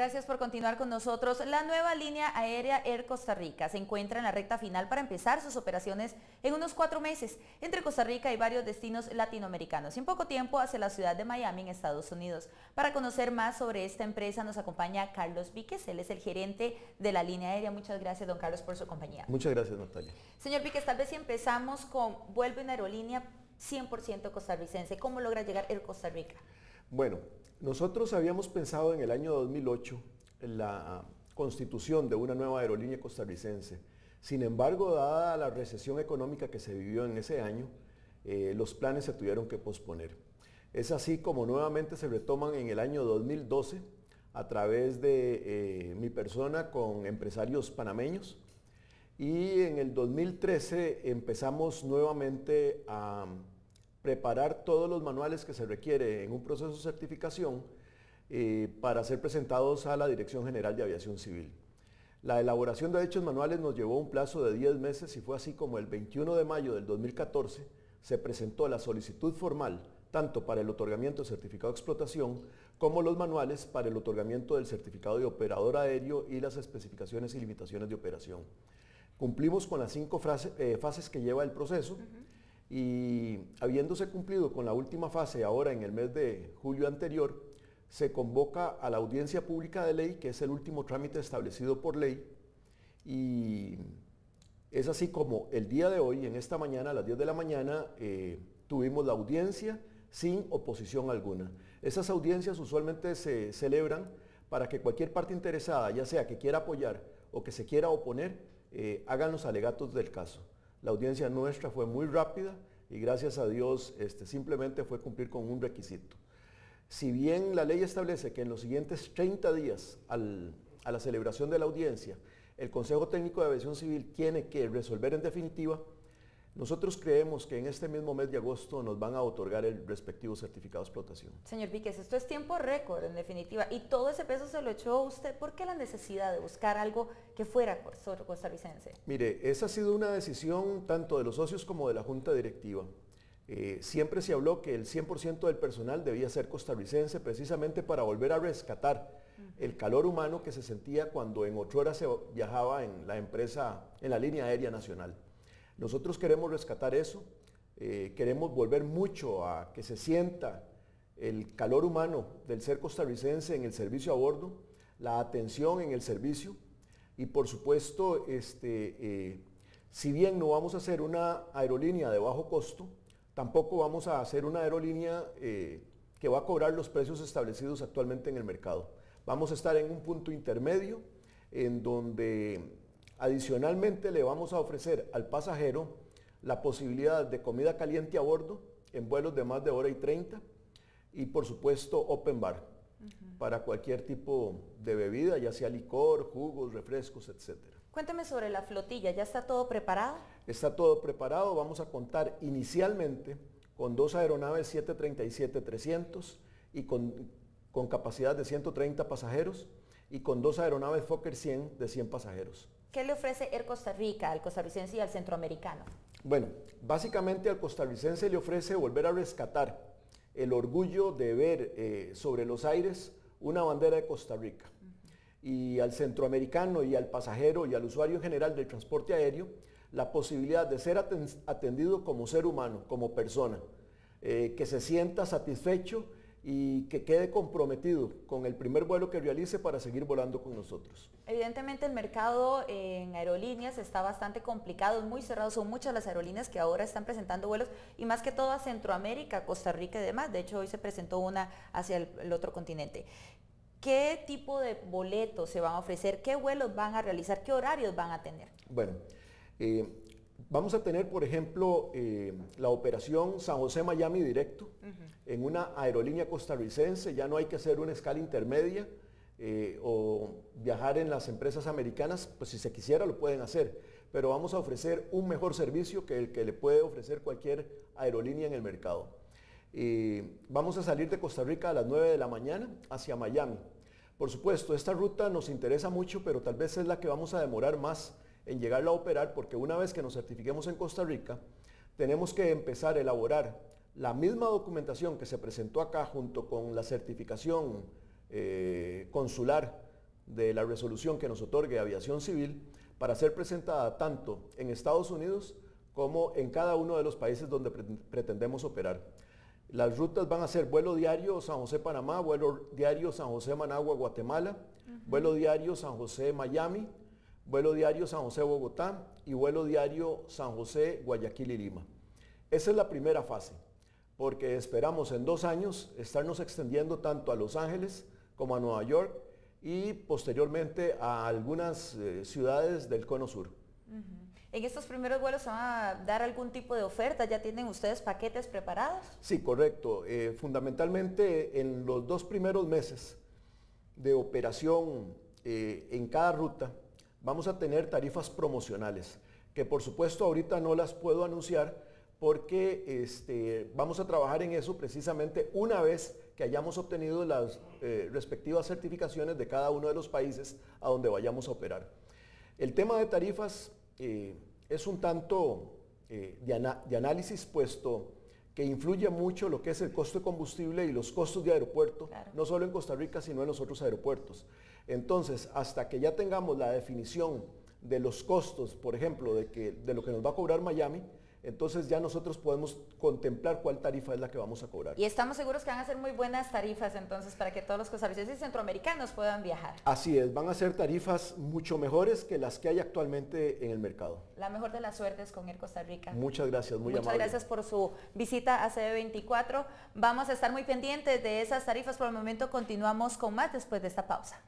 Gracias por continuar con nosotros. La nueva línea aérea Air Costa Rica se encuentra en la recta final para empezar sus operaciones en unos cuatro meses entre Costa Rica y varios destinos latinoamericanos y en poco tiempo hacia la ciudad de Miami en Estados Unidos. Para conocer más sobre esta empresa nos acompaña Carlos Víquez, él es el gerente de la línea aérea. Muchas gracias, don Carlos, por su compañía. Muchas gracias, Natalia. Señor Víquez, tal vez si empezamos con vuelve una aerolínea 100% costarricense. ¿Cómo logra llegar Air Costa Rica? Bueno, nosotros habíamos pensado en el año 2008 en la constitución de una nueva aerolínea costarricense. Sin embargo, dada la recesión económica que se vivió en ese año, eh, los planes se tuvieron que posponer. Es así como nuevamente se retoman en el año 2012 a través de eh, mi persona con empresarios panameños y en el 2013 empezamos nuevamente a preparar todos los manuales que se requiere en un proceso de certificación eh, para ser presentados a la Dirección General de Aviación Civil. La elaboración de dichos manuales nos llevó un plazo de 10 meses y fue así como el 21 de mayo del 2014 se presentó la solicitud formal tanto para el otorgamiento del certificado de explotación como los manuales para el otorgamiento del certificado de operador aéreo y las especificaciones y limitaciones de operación. Cumplimos con las cinco eh, fases que lleva el proceso y habiéndose cumplido con la última fase ahora en el mes de julio anterior, se convoca a la audiencia pública de ley, que es el último trámite establecido por ley, y es así como el día de hoy, en esta mañana, a las 10 de la mañana, eh, tuvimos la audiencia sin oposición alguna. Esas audiencias usualmente se celebran para que cualquier parte interesada, ya sea que quiera apoyar o que se quiera oponer, eh, hagan los alegatos del caso. La audiencia nuestra fue muy rápida y gracias a Dios este, simplemente fue cumplir con un requisito. Si bien la ley establece que en los siguientes 30 días a la celebración de la audiencia, el Consejo Técnico de Aviación Civil tiene que resolver en definitiva nosotros creemos que en este mismo mes de agosto nos van a otorgar el respectivo certificado de explotación. Señor Víquez, esto es tiempo récord en definitiva y todo ese peso se lo echó usted. ¿Por qué la necesidad de buscar algo que fuera costarricense? Mire, esa ha sido una decisión tanto de los socios como de la Junta Directiva. Eh, siempre se habló que el 100% del personal debía ser costarricense precisamente para volver a rescatar el calor humano que se sentía cuando en ocho horas se viajaba en la empresa, en la línea aérea nacional. Nosotros queremos rescatar eso, eh, queremos volver mucho a que se sienta el calor humano del ser costarricense en el servicio a bordo, la atención en el servicio y por supuesto, este, eh, si bien no vamos a hacer una aerolínea de bajo costo, tampoco vamos a hacer una aerolínea eh, que va a cobrar los precios establecidos actualmente en el mercado. Vamos a estar en un punto intermedio en donde Adicionalmente le vamos a ofrecer al pasajero la posibilidad de comida caliente a bordo en vuelos de más de hora y 30 y por supuesto open bar para cualquier tipo de bebida, ya sea licor, jugos, refrescos, etc. Cuénteme sobre la flotilla, ¿ya está todo preparado? Está todo preparado, vamos a contar inicialmente con dos aeronaves 737-300 y con, con capacidad de 130 pasajeros y con dos aeronaves Fokker 100 de 100 pasajeros. ¿Qué le ofrece Air Costa Rica al costarricense y al centroamericano? Bueno, básicamente al costarricense le ofrece volver a rescatar el orgullo de ver eh, sobre los aires una bandera de Costa Rica. Y al centroamericano y al pasajero y al usuario en general del transporte aéreo, la posibilidad de ser atendido como ser humano, como persona, eh, que se sienta satisfecho y que quede comprometido con el primer vuelo que realice para seguir volando con nosotros. Evidentemente el mercado en aerolíneas está bastante complicado, muy cerrado, son muchas las aerolíneas que ahora están presentando vuelos y más que todo a Centroamérica, Costa Rica y demás, de hecho hoy se presentó una hacia el, otro continente. ¿Qué tipo de boletos se van a ofrecer? ¿Qué vuelos van a realizar? ¿Qué horarios van a tener? Bueno, eh, Vamos a tener, por ejemplo, eh, la operación San José-Miami directo en una aerolínea costarricense. Ya no hay que hacer una escala intermedia eh, o viajar en las empresas americanas. Pues si se quisiera lo pueden hacer. Pero vamos a ofrecer un mejor servicio que el que le puede ofrecer cualquier aerolínea en el mercado. Eh, vamos a salir de Costa Rica a las 9 de la mañana hacia Miami. Por supuesto, esta ruta nos interesa mucho, pero tal vez es la que vamos a demorar más en llegarla a operar porque una vez que nos certifiquemos en Costa Rica, tenemos que empezar a elaborar la misma documentación que se presentó acá junto con la certificación eh, consular de la resolución que nos otorgue aviación civil para ser presentada tanto en Estados Unidos como en cada uno de los países donde pretendemos operar. Las rutas van a ser vuelo diario San José-Panamá, vuelo diario San José-Managua-Guatemala, vuelo diario San José-Miami, vuelo diario San José-Bogotá y vuelo diario San José-Guayaquil y Lima. Esa es la primera fase, porque esperamos en dos años estarnos extendiendo tanto a Los Ángeles como a Nueva York y posteriormente a algunas eh, ciudades del cono sur. ¿En estos primeros vuelos se va a dar algún tipo de oferta? ¿Ya tienen ustedes paquetes preparados? Sí, correcto. Eh, fundamentalmente en los dos primeros meses de operación eh, en cada ruta vamos a tener tarifas promocionales, que por supuesto ahorita no las puedo anunciar porque este, vamos a trabajar en eso precisamente una vez que hayamos obtenido las eh, respectivas certificaciones de cada uno de los países a donde vayamos a operar. El tema de tarifas eh, es un tanto eh, de, análisis puesto que influye mucho lo que es el costo de combustible y los costos de aeropuerto, no solo en Costa Rica, sino en los otros aeropuertos. Entonces, hasta que ya tengamos la definición de los costos, por ejemplo, de, que, de lo que nos va a cobrar Miami, entonces ya nosotros podemos contemplar cuál tarifa es la que vamos a cobrar. Y estamos seguros que van a ser muy buenas tarifas entonces para que todos los costarricenses y centroamericanos puedan viajar. Así es, van a ser tarifas mucho mejores que las que hay actualmente en el mercado. La mejor de las suertes con Air Costa Rica. Muchas gracias, muy Muchas gracias por su visita a CB24. Vamos a estar muy pendientes de esas tarifas. Por el momento continuamos con más después de esta pausa.